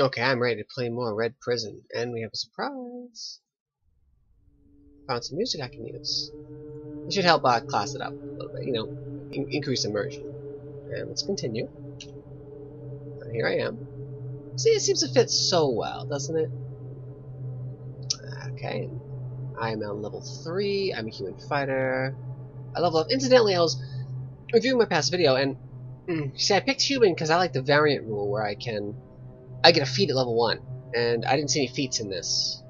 Okay, I'm ready to play more Red Prison, and we have a surprise. Found some music I can use. It should help uh, class it up a little bit, you know, in increase immersion. And let's continue. Uh, here I am. See, it seems to fit so well, doesn't it? Okay, I'm on level 3, I'm a human fighter. I level up. Incidentally, I was reviewing my past video, and mm, see, I picked human because I like the variant rule where I can I get a feat at level 1, and I didn't see any feats in this.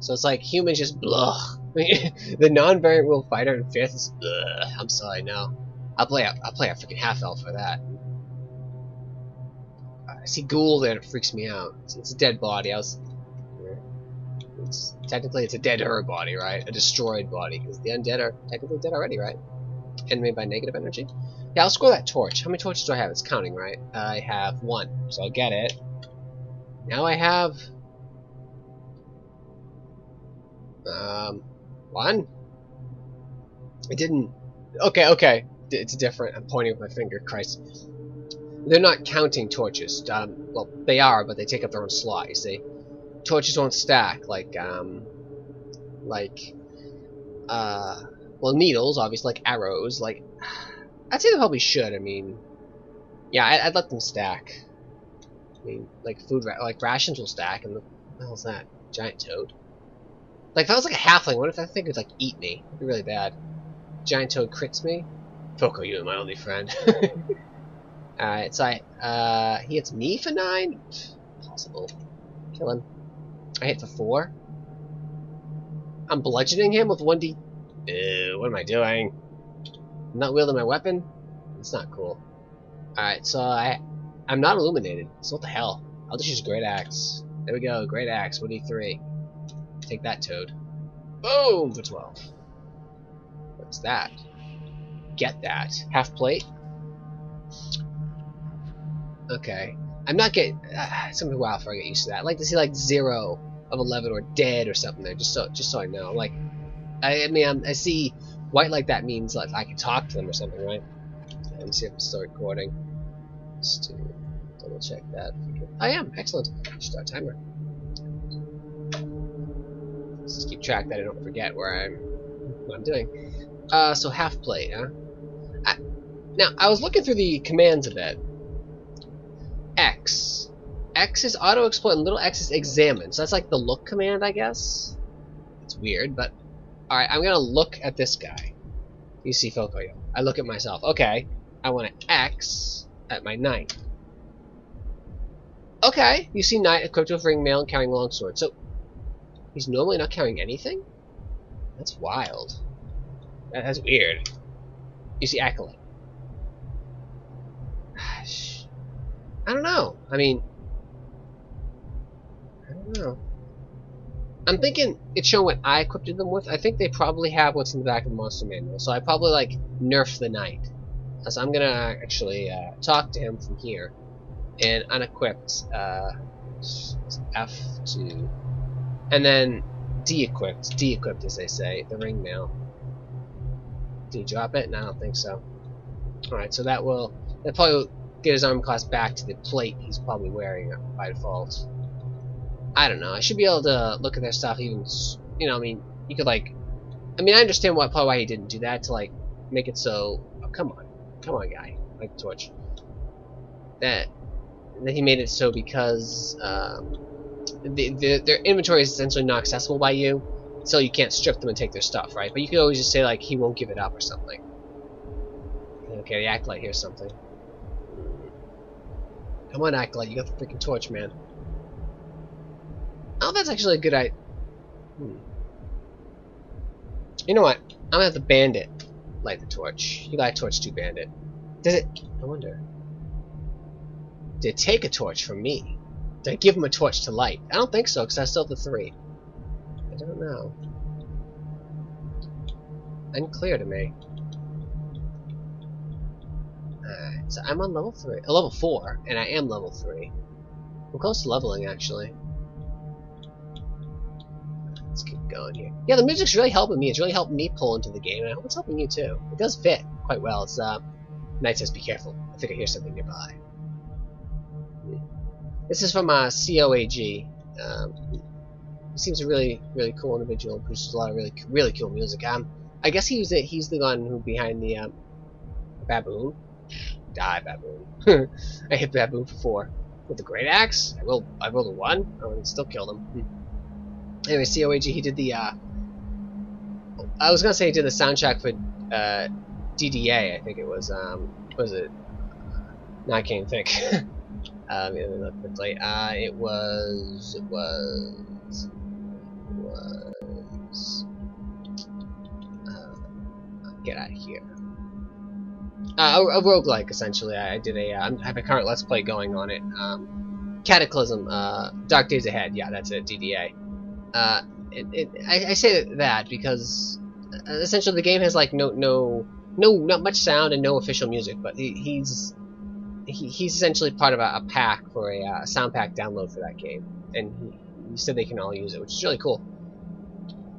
So it's like humans just blah. the non-variant rule fighter in fifth is blah. I'm sorry, no. I'll play a, I'll play a freaking half elf for that. I see ghoul there, it freaks me out. It's, it's a dead body. I was. It's, technically, it's a dead her body, right? A destroyed body, because the undead are technically dead already, right? Enemy by negative energy. Yeah, I'll score that torch. How many torches do I have? It's counting, right? I have one, so I'll get it. Now I have um one. It didn't. Okay, okay, it's different. I'm pointing with my finger. Christ, they're not counting torches. Um, well, they are, but they take up their own slot. You see, torches won't stack like um, like uh, well, needles, obviously, like arrows. Like, I'd say they probably should. I mean, yeah, I'd, I'd let them stack. Mean, like food, like rations will stack, and the, the hell's that? Giant toad. Like, if I was like a halfling, what if that thing would like eat me? It'd be really bad. Giant toad crits me. Foko, you are my only friend. Alright, so I, uh, he hits me for nine? Possible. Kill him. I hit for four. I'm bludgeoning him with 1d... Ew, what am I doing? I'm not wielding my weapon? It's not cool. Alright, so I I'm not illuminated, so what the hell? I'll just use Great Axe. There we go, Great Axe, 1d3. Take that, Toad. Boom! For 12. What's that? Get that. Half plate? Okay. I'm not getting... Uh, it's gonna be a while before I get used to that. I'd like to see, like, 0 of 11 or dead or something there, just so just so I know. Like, I, I mean, I'm, i see white like that means like I can talk to them or something, right? Let me see if I'm still recording. Just to double check that. I am. Excellent. Start timer. Let's just keep track that I don't forget where I'm what I'm doing. Uh, so half plate, huh? I, now I was looking through the commands a bit. X. X is auto exploit and little x is examine. So that's like the look command, I guess. It's weird, but alright, I'm gonna look at this guy. You see Fokoyo. I look at myself. Okay. I want to X at my knight. Okay, you see knight equipped with ring mail and carrying longsword. So he's normally not carrying anything? That's wild. That, that's weird. You see acolyte. I don't know. I mean, I don't know. I'm thinking it's showing what I equipped them with. I think they probably have what's in the back of the monster manual. So I probably like nerf the knight. So I'm gonna actually uh, talk to him from here and unequipped uh, F2 and then de-equipped, de-equipped as they say, the ring mail. Did he drop it? No, I don't think so. Alright, so that will that probably will get his arm class back to the plate he's probably wearing by default. I don't know. I should be able to look at their stuff even, you know, I mean, you could like, I mean, I understand why, probably why he didn't do that to like make it so, oh, come on, come on guy, like Torch. That that he made it so because um, the, the, their inventory is essentially not accessible by you, so you can't strip them and take their stuff, right? But you can always just say like he won't give it up or something. Okay, the acolyte here's something. Come on, acolyte, you got the freaking torch, man. Oh, that's actually a good idea. Hmm. You know what? I'm gonna have the bandit light the torch. You light torch to bandit. Does it? I wonder. Did it take a torch from me? Did I give him a torch to light? I don't think so, because I still have the three. I don't know. Unclear to me. Alright, so I'm on level 3. Uh, level 4, and I am level 3. I'm close to leveling, actually. Let's keep going here. Yeah, the music's really helping me. It's really helping me pull into the game, and I hope it's helping you too. It does fit quite well. It's, uh, Knight says, be careful. I think I hear something nearby. This is from uh, COAG. Um, he seems a really, really cool individual. Produces a lot of really, really cool music. Um, I guess he the, he's the one who behind the um, baboon. Die, baboon. I hit baboon for four with the great axe. I rolled, I rolled a one. Oh, and still killed him. Anyway, COAG, he did the. Uh, I was gonna say he did the soundtrack for uh, DDA. I think it was. Um, was it? No, I can't think. um, let me look quickly. Uh, it was. It was. Was. Uh, get out of here. Uh, a, a roguelike, essentially. I, I did a. Uh, I have a current Let's Play going on it. Um, Cataclysm, uh, Dark Days Ahead. Yeah, that's it. DDA. Uh, it, it, I, I say that because uh, essentially the game has like no no no not much sound and no official music, but he, he's he, he's essentially part of a, a pack for a uh, sound pack download for that game, and he, he, said they can all use it, which is really cool.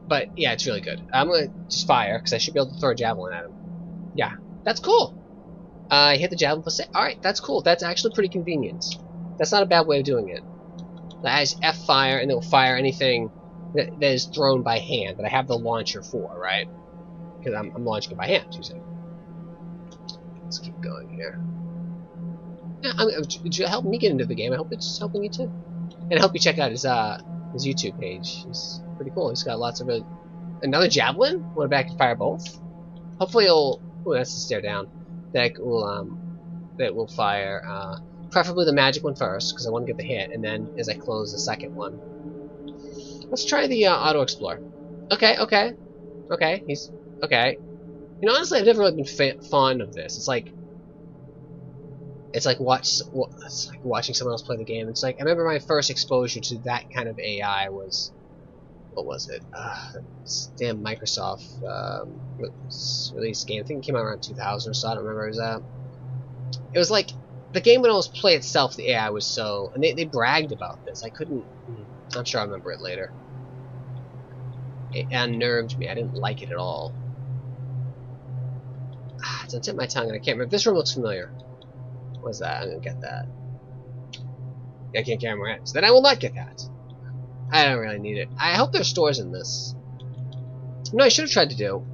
But yeah, it's really good. I'm gonna just fire because I should be able to throw a javelin at him. Yeah, that's cool. Uh, I hit the javelin for six. Alright, that's cool. That's actually pretty convenient. That's not a bad way of doing it. That has F fire, and it will fire anything that, that is thrown by hand that I have the launcher for, right? Because I'm, I'm launching it by hand, you see. Let's keep going here. Yeah, I mean, help me get into the game. I hope it's helping you too. And I hope you check out his uh his YouTube page. He's pretty cool. He's got lots of really... Another javelin? Want back and fire both? Hopefully it'll... Oh, that's a stare down. That will, um... That will fire, uh... Preferably the magic one first, because I want to get the hit, and then as I close the second one. Let's try the uh, auto explore. Okay, okay, okay. He's okay. You know, honestly, I've never really been fond of this. It's like it's like watch it's like watching someone else play the game. It's like I remember my first exposure to that kind of AI was what was it? Uh, damn Microsoft um, released game. I think it came out around 2000 or so. I don't remember. It was uh, it was like the game would almost play itself. The AI was so, and they they bragged about this. I couldn't. I'm sure I'll remember it later. It unnerved me. I didn't like it at all. Ah, it's on tip of my tongue, and I can't remember. This room looks familiar. What's that? I'm gonna get that. I can't carry my So then I will not get that. I don't really need it. I hope there's stores in this. No, I should have tried to do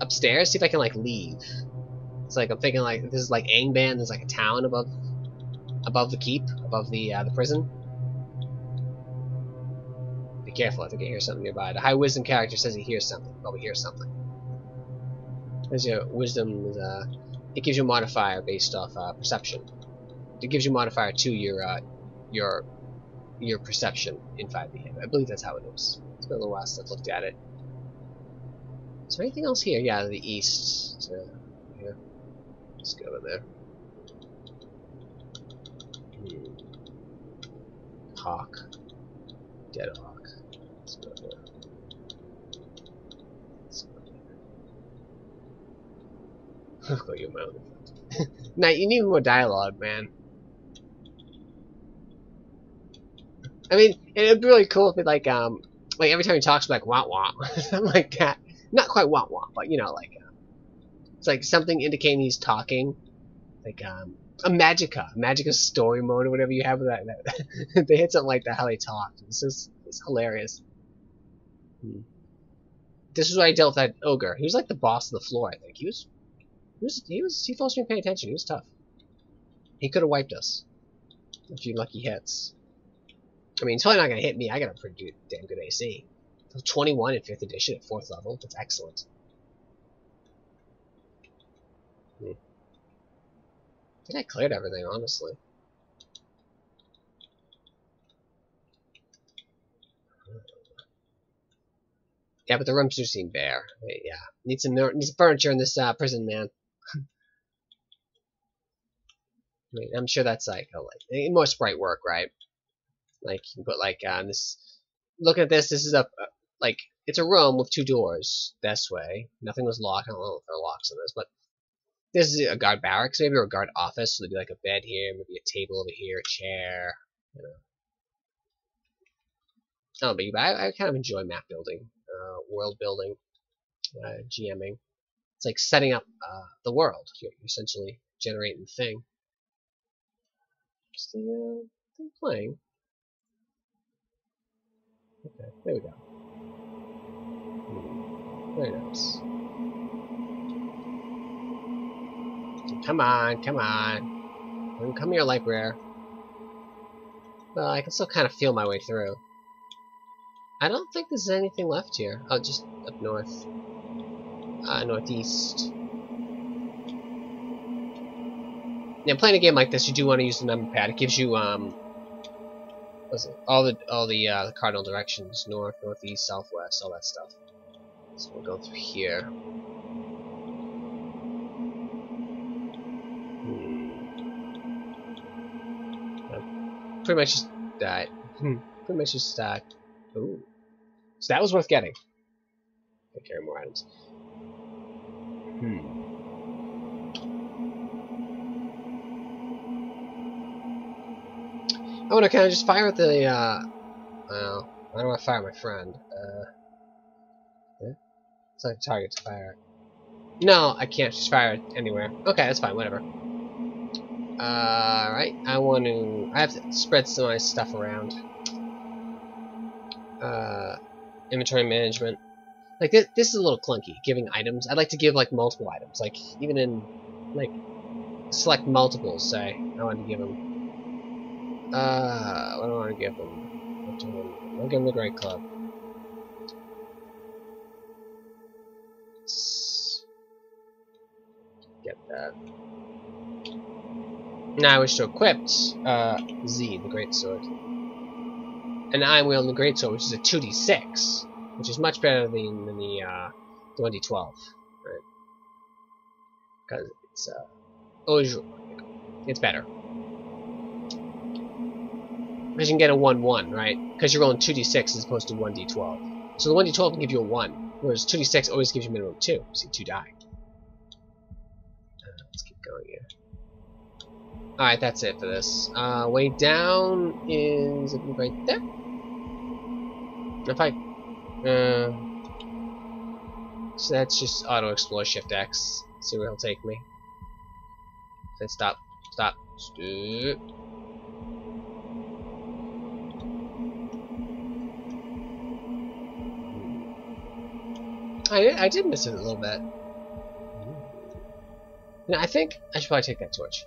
upstairs. See if I can like leave. It's like I'm thinking like this is like Angband. There's like a town above, above the keep, above the uh, the prison. Be careful, I think I hear something nearby. The high wisdom character says he hears something. Probably hears something. Your wisdom is, uh, it gives you a modifier based off uh, perception. It gives you a modifier to your, uh, your, your perception in 5e. I believe that's how it is. It's been a little while since I've looked at it. Is there anything else here? Yeah, the east. So, yeah. Let's go in there. Hmm. Hawk. Dead you my own Now you need more dialogue, man. I mean, it'd be really cool if it like um like every time he talks like wah wah something like that. Not quite wah wah, but you know like uh, it's like something indicating he's talking, like um a Magicka, Magica story mode or whatever you have with that. that they hit something like that how they talk. It's just it's hilarious. Hmm. This is why I dealt with that ogre. He was like the boss of the floor, I think. He was was he was he forced me to pay attention. He was tough. He could have wiped us. A few lucky hits. I mean, he's probably not gonna hit me. I got a pretty good, damn good AC. 21 in 5th edition at 4th level. That's excellent. Hmm. I think I cleared everything, honestly. Yeah, but the rooms do seem bare. Yeah, need some need some furniture in this uh, prison, man. I mean, I'm sure that's like, like eh, more sprite work, right? Like you can put like um, this. Look at this. This is a, a like it's a room with two doors. This way, nothing was locked. I don't know if there are locks on this, but this is a guard barracks, maybe or a guard office. So there'd be like a bed here, maybe a table over here, a chair. You know. Oh, but I, I kind of enjoy map building, uh, world building, uh, GMing. It's like setting up uh, the world. You're essentially generating the thing. What's the uh, playing? Okay, there we go. Hmm. Very nice. Come on, come on. Come here, light rare. Well, I can still kind of feel my way through. I don't think there's anything left here. Oh, just up north. Uh, northeast. Yeah, playing a game like this, you do want to use the number pad. It gives you um? All the all the, uh, cardinal directions: north, northeast, southwest, all that stuff. So we'll go through here. Hmm. Pretty much just that. Hmm. Pretty much just that. Ooh. So that was worth getting. I carry more items. Hmm. I want to kind of just fire at the, uh, well, I don't want to fire my friend. Uh, yeah? It's like a target to fire No, I can't just fire anywhere. Okay, that's fine, whatever. Uh, right, I want to, I have to spread some of my stuff around. Uh, inventory management. Like, this, this is a little clunky, giving items. I'd like to give, like, multiple items. Like, even in, like, select multiples, say. I want to give them uh, what do I want to give them? I'll give them the Great Club. Get that. Now I wish to equip uh, Z, the Great Sword. And I'm wielding the Great Sword, which is a 2d6, which is much better than, than the, uh, the 1d12, right? Because it's, uh, always, it's better. Because you can get a 1-1, right? Because you're rolling 2d6 as opposed to 1d12. So the 1d12 can give you a 1, whereas 2d6 always gives you minimum 2. See, 2 die. Uh, let's keep going here. Alright, that's it for this. Uh, way down is right there. If I... Uh, so that's just auto-explore Shift X. See where he'll take me. Say stop. Stop. Stop. I, I did miss it a little bit. Know, I think I should probably take that torch.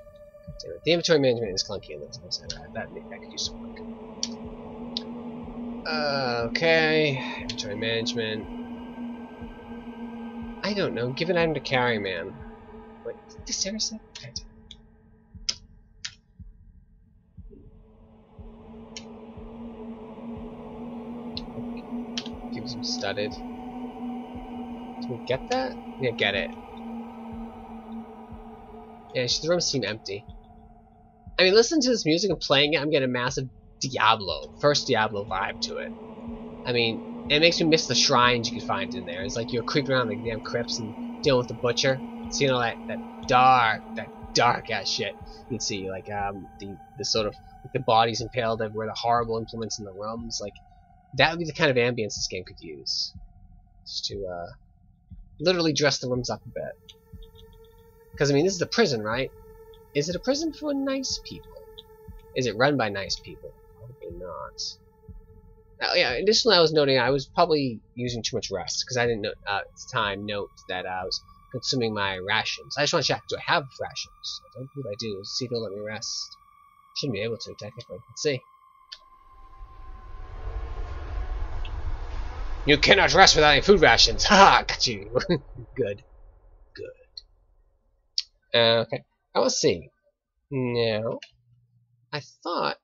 The inventory management is clunky in this. That, that, that could use some work. Uh, okay, inventory management. I don't know. Give an item to carry, man. Wait, seriously? Okay. Give some studded. Can we get that? Yeah, get it. Yeah, she's the room seem empty. I mean, listen to this music and playing it, I'm getting a massive Diablo, first Diablo vibe to it. I mean, it makes me miss the shrines you can find in there. It's like you're creeping around the damn crypts and dealing with the butcher, seeing all that, that dark, that dark ass shit. You can see, like, um, the, the sort of, like the bodies impaled everywhere, the horrible implements in the rooms, like, that would be the kind of ambience this game could use. Just to, uh, literally dress the rooms up a bit. Because, I mean, this is a prison, right? Is it a prison for nice people? Is it run by nice people? Probably not. Uh, yeah, additionally, I was noting I was probably using too much rest, because I didn't know, uh, at the time note that I was consuming my rations. I just want to check, do I have rations? I don't believe I do. See if they'll let me rest. Shouldn't be able to, technically. Let's see. You cannot rest without any food rations. Ha! Got you. Good. Good. Uh, okay. I will see. Now, I thought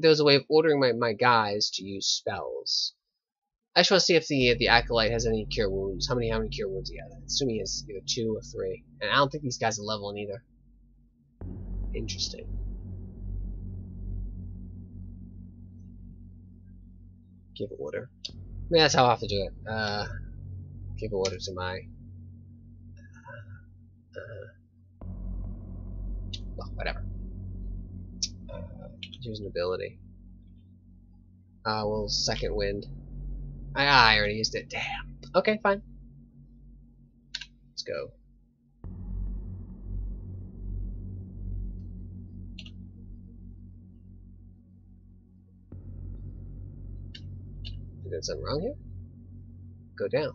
there was a way of ordering my, my guys to use spells. I just want to see if the the acolyte has any cure wounds. How many how many cure wounds he has? I assume he has either two or three. And I don't think these guys are leveling either. Interesting. Give order mean, that's how I have to do it. Uh, give order to my... Uh, well, whatever. Use an ability. Uh, well, second wind. I, I already used it. Damn. Okay, fine. Let's go. Did something wrong here? Go down.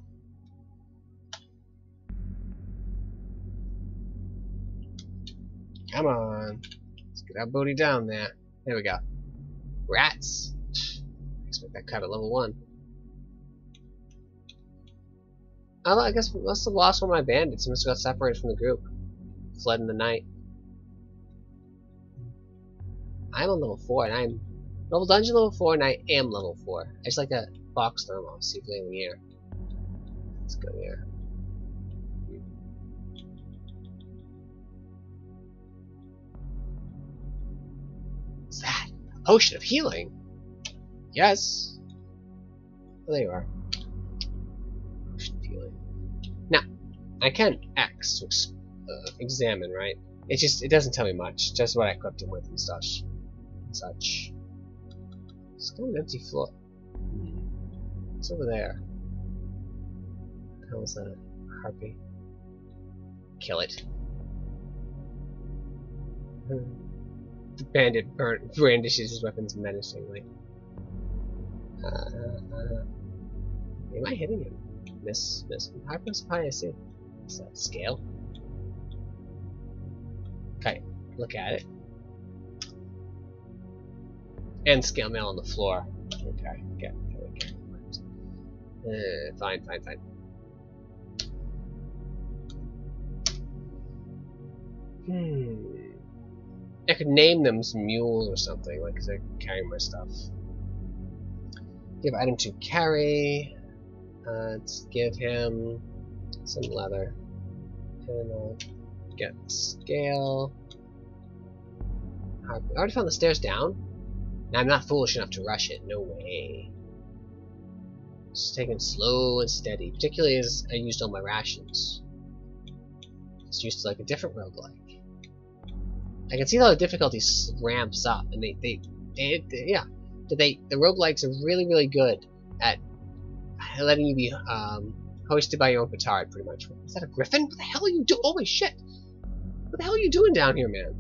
Come on. Let's get our booty down there. There we go. Rats. I expect that cut at level 1. I guess I must have lost one of my bandits. I must have got separated from the group. Fled in the night. I'm on level 4 and I'm level dungeon level 4 and I am level 4. I just like that box thermal, see if in the air. Let's go here. Potion of healing? Yes. There you are. Potion of healing. Now, I can X to uh, examine, right? It just it doesn't tell me much. Just what I equipped him with and such. And such. It's kind of an empty floor. It's over there? What was that? Harpy. Kill it. The bandit burn brandishes his weapons menacingly. Uh, uh, am I hitting him? Miss, miss. Harper's pie, I see. Is that scale? Okay, look at it. And scale mail on the floor. Okay, okay, okay. Uh, fine, fine, fine. Hmm. I could name them some mules or something, like, because they're carrying my stuff. Give item to carry. Uh, let's give him some leather. And I'll get scale. I already found the stairs down. Now I'm not foolish enough to rush it. No way. Just taking slow and steady, particularly as I used all my rations. It's used to like a different roguelike. I can see how the difficulty ramps up, and they, they, they, they yeah, they, the roguelikes are really, really good at letting you be um, hosted by your own petard, pretty much. Is that a griffin? What the hell are you doing? Holy shit! What the hell are you doing down here, man?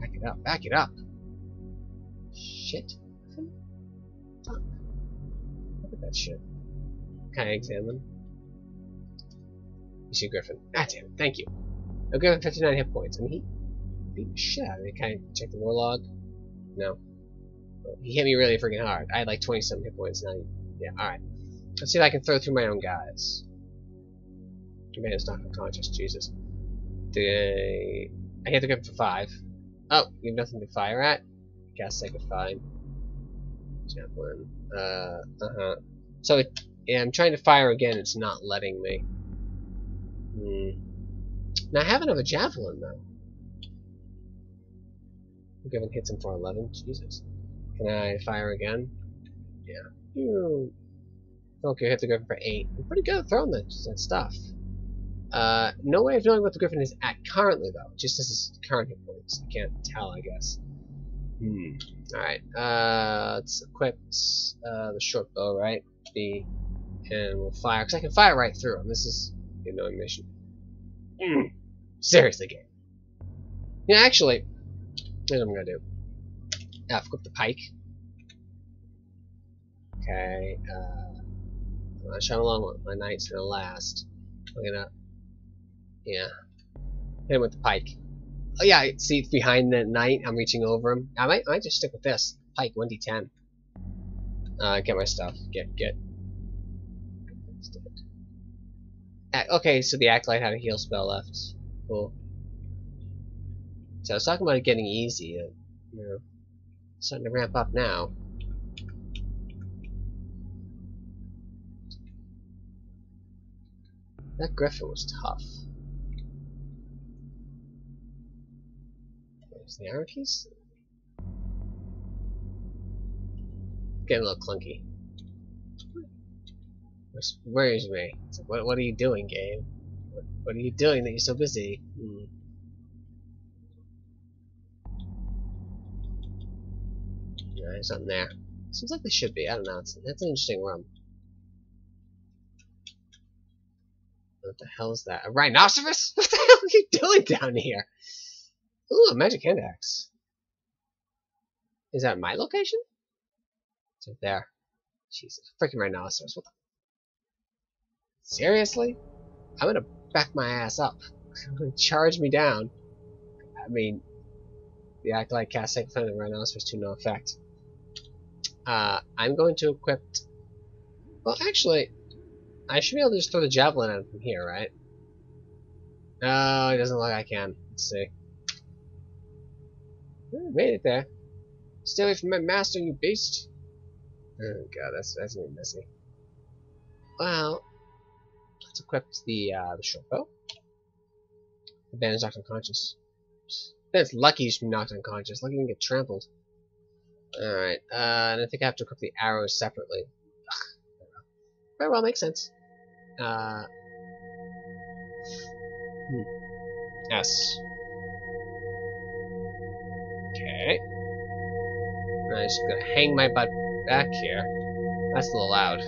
Back it up, back it up. Shit. Fuck. Look at that shit. Can I examine? You see Griffin. Ah, damn it. Thank you. A Griffin 59 hit points. Mean, he beat the shit out of me. Can I check the war log? No. He hit me really freaking hard. I had like 27 hit points. Now, yeah, alright. Let's see if I can throw through my own guys. Man, it's not unconscious. Jesus. The, I hit the Griffin for 5. Oh, you have nothing to fire at? Guess I could find. Javelin. Uh, uh-huh. So, it, yeah, I'm trying to fire again. It's not letting me. Hmm. Now, I have another Javelin, though. I'm giving hits him for 11. Jesus. Can I fire again? Yeah. Okay, hit the Griffin for 8. I'm pretty good at throwing that, that stuff. Uh, no way of knowing what the Griffin is at currently, though. Just as his current hit points. I can't tell, I guess. Hmm. Alright, uh, let's equip uh, the short bow, right? B, and we'll fire, because I can fire right through him. This is a knowing mission. Mm. Seriously, game. Yeah, actually, here's what I'm gonna do. F, equip the pike. Okay, uh, I'm gonna show along my knight's gonna last. I'm gonna yeah. Hit him with the pike. Oh yeah, see behind the knight, I'm reaching over him. I might, I might just stick with this. Pike, 1d10. Uh, get my stuff. Get, get. Okay, so the Acolyte had a heal spell left. Cool. So I was talking about it getting easy. Uh, you know, starting to ramp up now. That Griffin was tough. There's the arrow. Getting a little clunky. Which worries me. What, what are you doing, game? What, what, are you doing that you're so busy? Hmm. There's something there. Seems like they should be. I don't know. That's an interesting room. What the hell is that? A rhinoceros? What the hell are you doing down here? Ooh, a magic hand axe. Is that my location? It's right there. Jesus, freaking rhinoceros. What the? Seriously? I'm gonna back my ass up. Charge me down. I mean, the Acolyte cast second the rhinoceros to no effect. Uh, I'm going to equip... Well, actually, I should be able to just throw the javelin at him from here, right? No, it doesn't look like I can. Let's see. Oh, made it there. Stay away from my master, you beast. Oh god, that's that's gonna messy. Well, let's equip the uh, the short bow. The band is knocked unconscious. That's lucky he's knocked unconscious. Lucky he didn't get trampled. Alright, uh, and I think I have to equip the arrows separately. Very well, makes sense. Uh, hmm. S. Okay. I'm just gonna hang my butt back here. That's a little loud.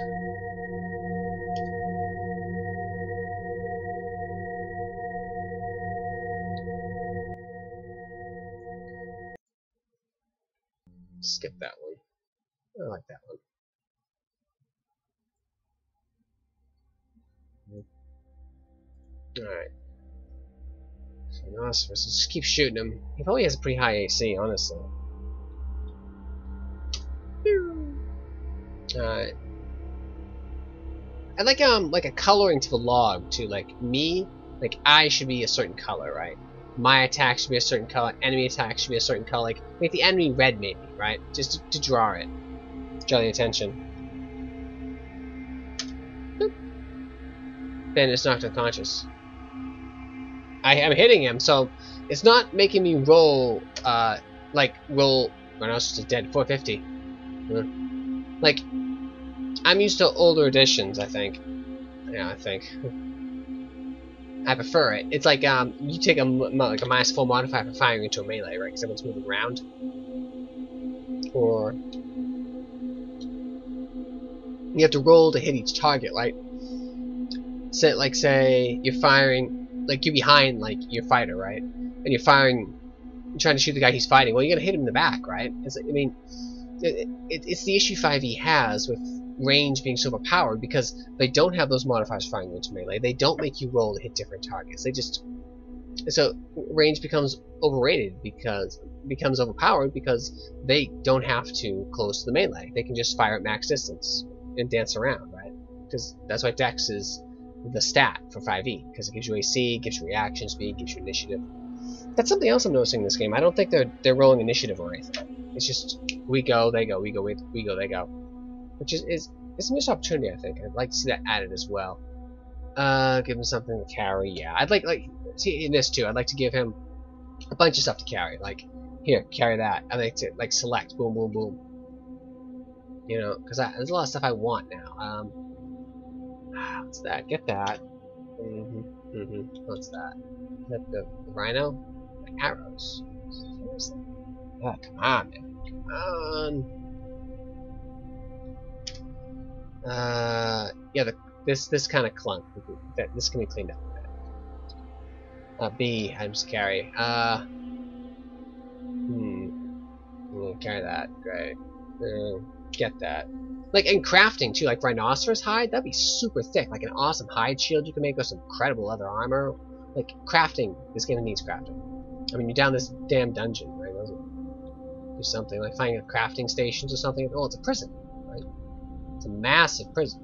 Skip that one. I like that one. Alright. So just keep shooting him. He probably has a pretty high AC, honestly. Alright. I like um like a coloring to the log too. Like me, like I should be a certain color, right? My attack should be a certain color. Enemy attack should be a certain color. Like make the enemy red, maybe, right? Just to, to draw it, draw the attention. Boop. Then it's knocked unconscious. I am hitting him, so it's not making me roll uh like roll. When I was just dead, 450. Like I'm used to older editions, I think. Yeah, I think. I prefer it. It's like um, you take a like a minus four modifier for firing into a melee, right? Because everyone's moving around. Or you have to roll to hit each target, right? Say, like, say you're firing, like you're behind, like your fighter, right? And you're firing, you're trying to shoot the guy he's fighting. Well, you're gonna hit him in the back, right? It's, I mean, it, it, it's the issue 5e has with range being so overpowered because they don't have those modifiers firing into melee. They don't make you roll to hit different targets. They just so range becomes overrated because becomes overpowered because they don't have to close to the melee. They can just fire at max distance and dance around, right? Because that's why Dex is the stat for 5e because it gives you AC, gives you reaction speed, gives you initiative. That's something else I'm noticing in this game. I don't think they're they're rolling initiative or anything. It's just we go, they go, we go, we, we go, they go which is, is it's a missed opportunity. I think I'd like to see that added as well. Uh, give him something to carry. Yeah, I'd like like see in this too. I'd like to give him a bunch of stuff to carry. Like here, carry that. I like to like select. Boom, boom, boom. You know, because there's a lot of stuff I want now. Um, what's that? Get that. Mhm, mhm. What's that? Is that the, the rhino? The arrows. Seriously? Oh, come on, man. Come on. Uh, yeah, the, this this kind of clunk. That this can be cleaned up. Uh, B items carry. Uh, hmm. We'll carry that. Great. Uh, get that. Like in crafting too, like rhinoceros hide, that'd be super thick. Like an awesome hide shield you can make with some incredible leather armor. Like crafting, this game needs crafting. I mean, you're down this damn dungeon, right? Do something like finding a crafting stations or something. Oh, it's a prison? It's a massive prison.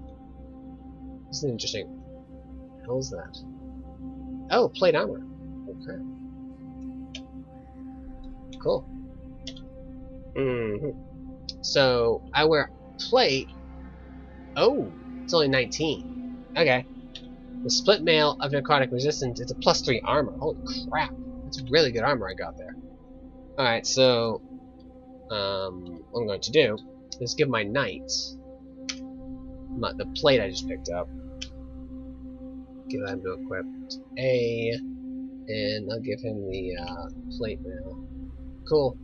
This is interesting. What hell is that? Oh, plate armor. Okay. Cool. Mm -hmm. So, I wear plate. Oh, it's only 19. Okay. The split mail of necrotic resistance, it's a plus 3 armor. Holy crap. That's really good armor I got there. Alright, so, um, what I'm going to do is give my knights my, the plate I just picked up. Give him to equip A, and I'll give him the uh, plate now. Cool.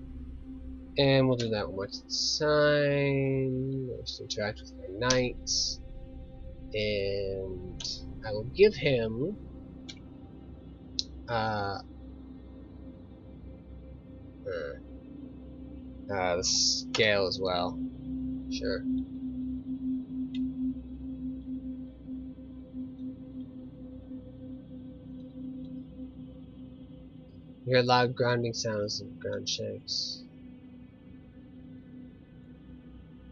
And we'll do that one more time. Let's interact with my knights. And I will give him uh, uh, uh, the scale as well. Sure. Hear loud grounding sounds and ground shakes.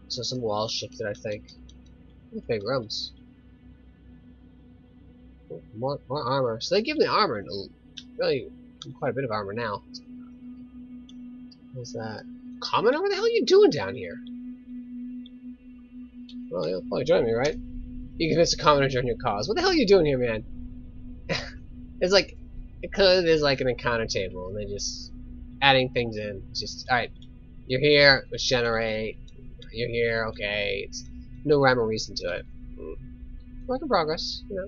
So some walls shifted, I think. Big rooms. More, more armor. So they give me armor. Uh, really, quite a bit of armor now. What's that? Commoner? What the hell are you doing down here? Well, you'll probably join me, right? You can convince a commoner join your cause. What the hell are you doing here, man? it's like, because there's like an encounter table, and they're just adding things in. Just, alright, you're here, let's generate. You're here, okay. It's no rhyme or reason to it. Mm. Work in progress, you know.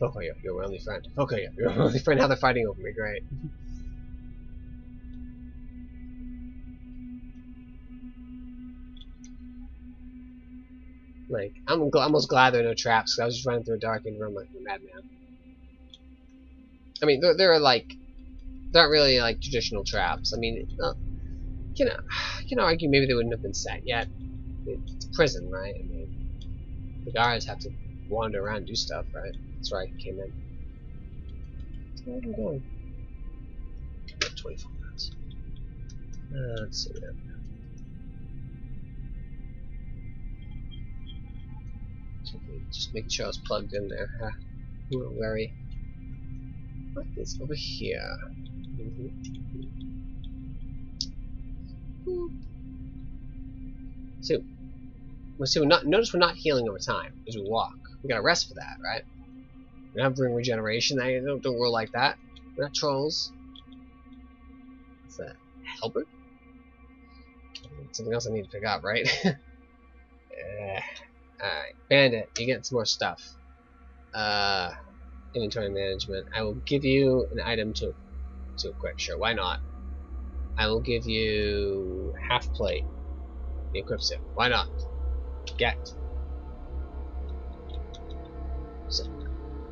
Fokoyo, you're my only friend. Fokoyo, you're my only friend. How they're fighting over me, great. like, I'm gl almost glad there are no traps, because I was just running through a darkened room like a madman. I mean, there, are, like, aren't really, like, traditional traps. I mean, uh, you know, you know, argue maybe they wouldn't have been set yet. It's prison, right? I mean, the guards have to wander around do stuff, right? That's where I came in. Where am I going? 24 minutes. Uh, let's see that. Just make sure I was plugged in there. Huh? We were wary. What is over here? Mm -hmm. So, well, so not, notice we're not healing over time as we walk. We gotta rest for that, right? We don't bring regeneration. I don't, don't roll like that. We're not trolls. What's that? Helper? Something else I need to pick up, right? uh, Alright. Bandit, you get some more stuff. Uh, inventory management. I will give you an item to, to equip. Sure, why not? I will give you half plate. He equips it. Why not? Get. So,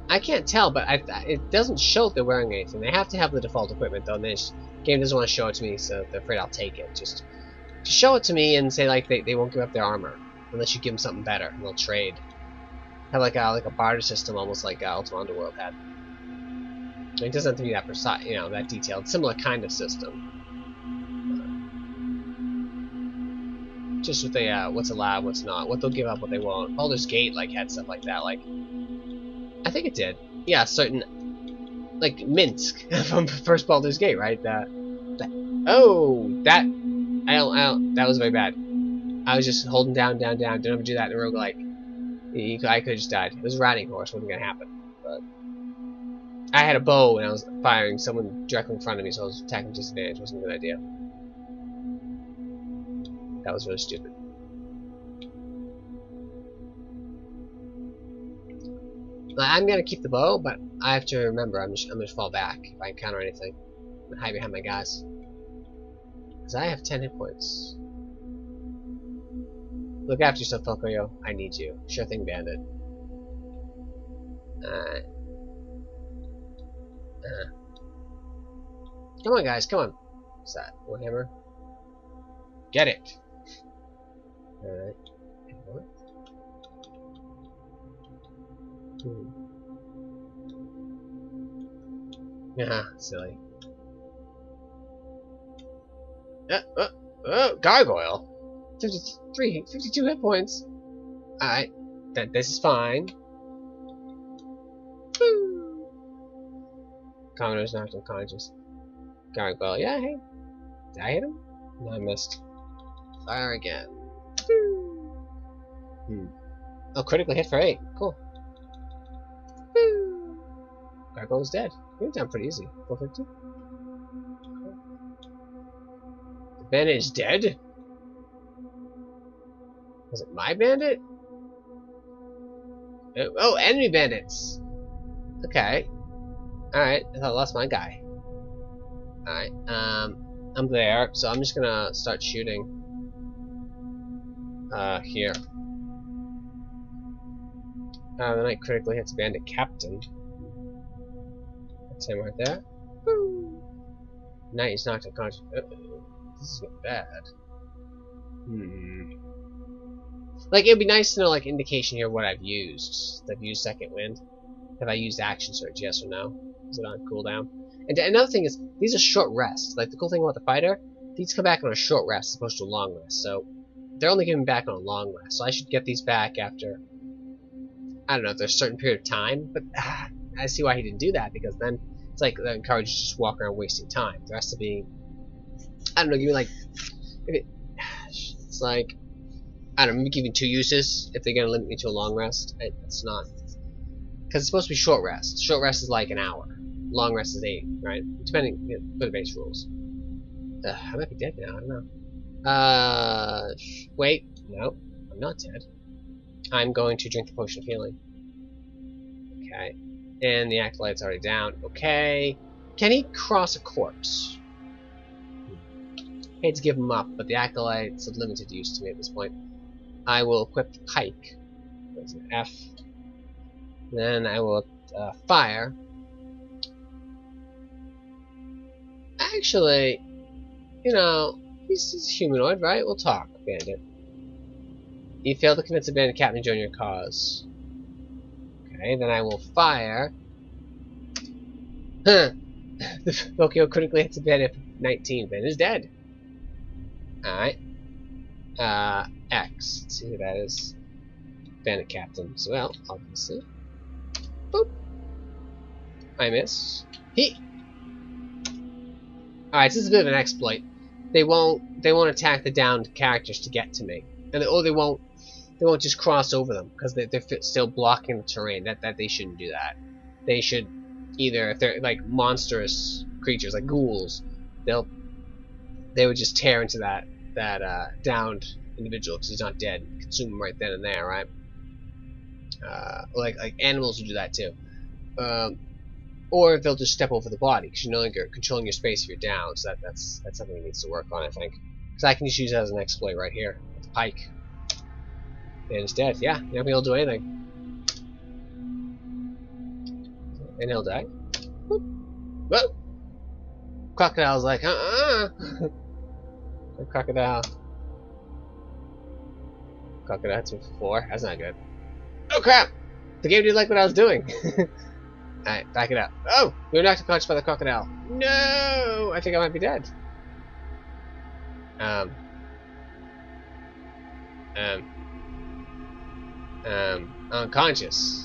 I can't tell, but I, it doesn't show if they're wearing anything. They have to have the default equipment, though. And this game doesn't want to show it to me, so they're afraid I'll take it. Just, just show it to me and say like they, they won't give up their armor unless you give them something better, and they'll trade. Have like a like a barter system, almost like uh, Ultima Underworld had. It doesn't have to be that precise, you know, that detailed. Similar kind of system. just with the uh, what's allowed, what's not, what they'll give up, what they won't. Baldur's Gate like had stuff like that. Like, I think it did. Yeah, certain like Minsc from first Baldur's Gate, right? That, that oh, that I don't, I don't, that was very bad. I was just holding down, down, down. Don't ever do that in a roguelike. I could have just died. It was a riding horse. Wasn't gonna happen. But I had a bow and I was firing someone directly in front of me, so I was attacking disadvantage. Wasn't a good idea. That was really stupid. I'm gonna keep the bow, but I have to remember I'm just I'm gonna fall back if I encounter anything. I'm gonna hide behind my guys. Cause I have 10 hit points. Look after yourself, Fokoyo. I need you. Sure thing, Bandit. Alright. Uh. Come on, guys, come on. What's that? Warhammer? Get it! Alright. Hmm. Yeah, silly. Uh, uh, uh, gargoyle. 53, 52 hit points. Alright, that this is fine. Woo. Commoner's knocked unconscious. Gargoyle, yeah, hey. Did I hit him? No, I missed. Fire again. Hmm. Oh, critically hit for 8. Cool. Gargoyle's dead. He went down pretty easy. 450. Cool. The is dead? Was it my bandit? Oh, oh enemy bandits! Okay. Alright, I thought I lost my guy. Alright, um, I'm there, so I'm just gonna start shooting uh, here. Uh, the knight critically hits bandit captain. That's him right there. Woo! Knight is knocked unconscious. Uh -oh. This is getting bad. Hmm. Like, it'd be nice to know, like, indication here what I've used. I've used Second Wind. Have I used Action Surge, yes or no? Is it on cooldown? And another thing is, these are short rests. Like, the cool thing about the fighter, these come back on a short rest as opposed to a long rest. So, they're only giving back on a long rest. So I should get these back after, I don't know, if there's a certain period of time. But ah, I see why he didn't do that, because then it's like that encourages just walk around wasting time. There has to be, I don't know, give me like, it, it's like, I don't know, giving two uses if they're going to limit me to a long rest. It's not, because it's supposed to be short rest. Short rest is like an hour. Long rest is eight, right? Depending, you know, for the base rules. Uh, I might be dead now, I don't know. Uh, wait, no, I'm not dead. I'm going to drink the potion of healing. Okay. And the acolyte's already down. Okay. Can he cross a corpse? hate to give him up, but the acolyte's of limited use to me at this point. I will equip the pike. There's an F. Then I will uh, fire. Actually, you know, he's, he's humanoid, right? We'll talk, Bandit. You failed to convince a bandit captain to join your cause. Okay, then I will fire. Huh. the Tokyo critically hits a bandit 19. Bandit is dead. Alright. Uh, X. See who that is. Bandit captain as well, obviously. Boop. I miss. He. Alright, this is a bit of an exploit. They won't. They won't attack the downed characters to get to me, and they, or they won't they won't just cross over them because they, they're still blocking the terrain. That that they shouldn't do that. They should either if they're like monstrous creatures like ghouls, they'll they would just tear into that that uh, downed individual because he's not dead, consume him right then and there, right? Uh, like like animals would do that too. Um, or they'll just step over the body because you're no longer controlling your space if you're down. So that, that's that's something that needs to work on, I think. Because I can just use that as an exploit right here. With the pike. And it's dead. Yeah, you won't be able to do anything. And he'll die. Whoop. Crocodile's like, uh-uh! crocodile. Crocodile hits me for four. That's not good. Oh crap! The game didn't like what I was doing. Alright, back it up. Oh! We were knocked unconscious by the crocodile. No! I think I might be dead. Um. Um. Um. Unconscious.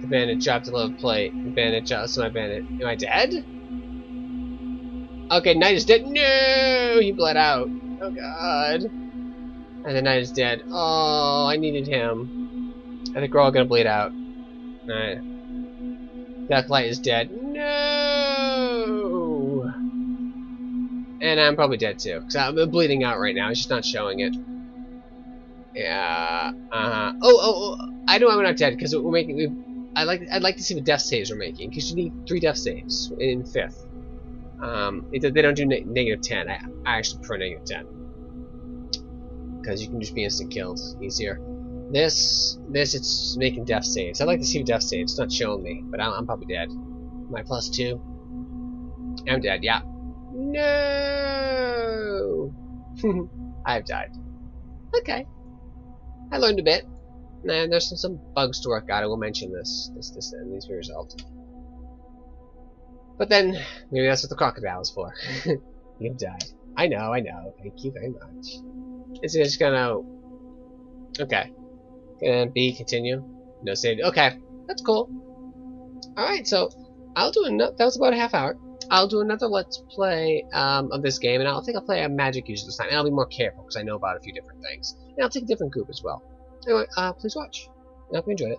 The bandit dropped a little plate. The bandit dropped. So my bandit. Am I dead? Okay, Knight is dead. No! He bled out. Oh god. And the Knight is dead. Oh, I needed him. I think we're all gonna bleed out. Alright. Deathlight is dead. No! And I'm probably dead too. Because I'm bleeding out right now. It's just not showing it. Yeah. Uh huh. Oh, oh, oh, I know I'm not dead because we're making. We, I like. I'd like to see what death saves we're making because you need three death saves in fifth. Um, it, they don't do ne negative 10. I, I actually prefer negative 10. Because you can just be instant killed easier. This, this, it's making death saves. I'd like to see death saves. It's not showing me, but I'm, I'm probably dead. My plus two. I'm dead, yeah. No! I've died. Okay. I learned a bit. And there's some, some bugs to work out. I will mention this, this, this, and these be resolved. But then, maybe that's what the crocodile is for. You've died. I know, I know. Thank you very much. It's just gonna... Okay. Gonna be continue. No save. Okay, that's cool. Alright, so I'll do another... That was about a half hour. I'll do another Let's Play um, of this game, and I'll think I'll play a magic user this time. And I'll be more careful, because I know about a few different things. And I'll take a different group as well. Anyway, uh, please watch. I hope you enjoyed it.